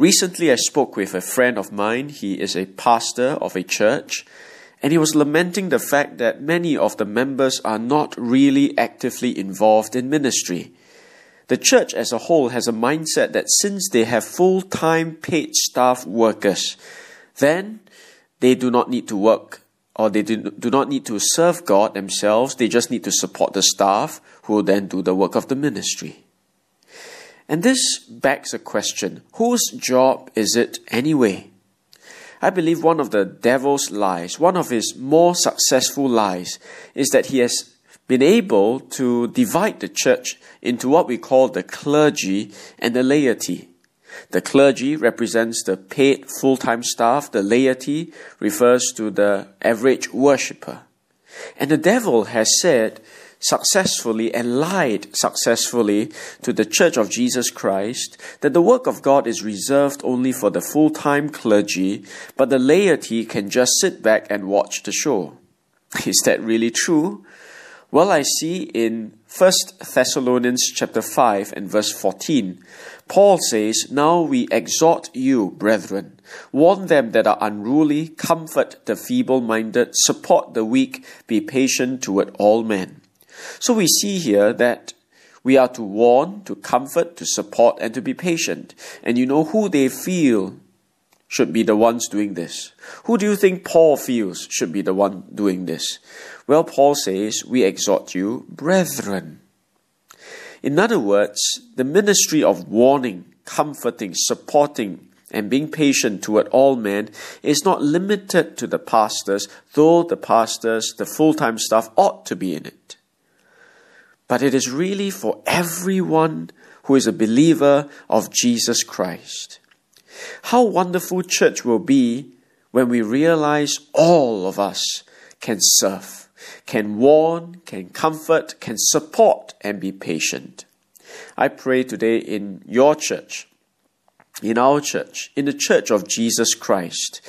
Recently, I spoke with a friend of mine. He is a pastor of a church, and he was lamenting the fact that many of the members are not really actively involved in ministry. The church as a whole has a mindset that since they have full time paid staff workers, then they do not need to work or they do, do not need to serve God themselves. They just need to support the staff who will then do the work of the ministry. And this begs a question whose job is it anyway? I believe one of the devil's lies, one of his more successful lies, is that he has been able to divide the church into what we call the clergy and the laity. The clergy represents the paid full time staff, the laity refers to the average worshipper. And the devil has said successfully and lied successfully to the Church of Jesus Christ that the work of God is reserved only for the full time clergy, but the laity can just sit back and watch the show. Is that really true? Well, I see in 1 Thessalonians chapter 5 and verse 14, Paul says, Now we exhort you, brethren, warn them that are unruly, comfort the feeble minded, support the weak, be patient toward all men. So we see here that we are to warn, to comfort, to support, and to be patient. And you know who they feel should be the ones doing this. Who do you think Paul feels should be the one doing this? Well, Paul says, We exhort you, brethren. In other words, the ministry of warning, comforting, supporting, and being patient toward all men is not limited to the pastors, though the pastors, the full time staff, ought to be in it but it is really for everyone who is a believer of Jesus Christ. How wonderful church will be when we realize all of us can serve, can warn, can comfort, can support, and be patient. I pray today in your church, in our church, in the church of Jesus Christ,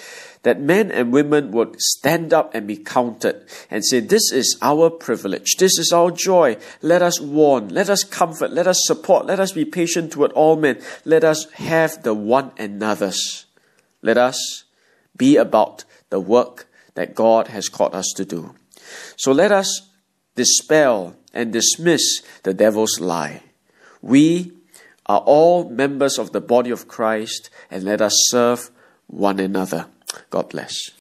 that men and women would stand up and be counted and say, This is our privilege, this is our joy. Let us warn, let us comfort, let us support, let us be patient toward all men, let us have the one another's. Let us be about the work that God has called us to do. So let us dispel and dismiss the devil's lie. We are all members of the body of Christ and let us serve one another. God bless.